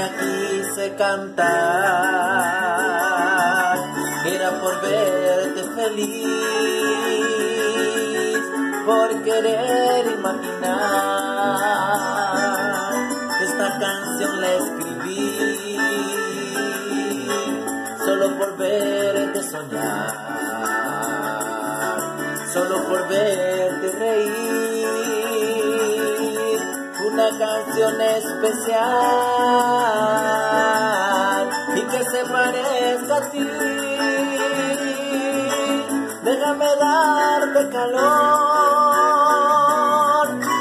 día quise cantar, era por verte feliz, por querer imaginar. Esta canción la escribí, solo por verte soñar, solo por verte reír una canción especial y que se parezca a ti. Déjame darte calor,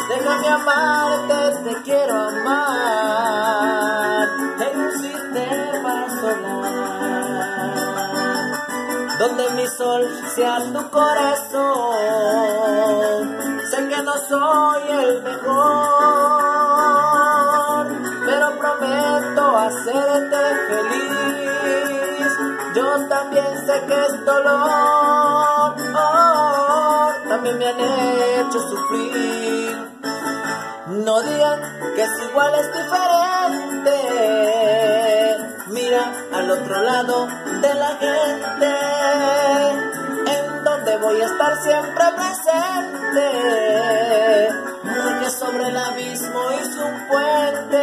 déjame amarte, te quiero amar en un sistema solar donde mi sol sea tu corazón. Sé que no soy el mejor, hacerte feliz. Yo también sé que es dolor, oh, también me han hecho sufrir. No digan que es igual, es diferente. Mira al otro lado de la gente, en donde voy a estar siempre presente. Porque sobre el abismo hice un puente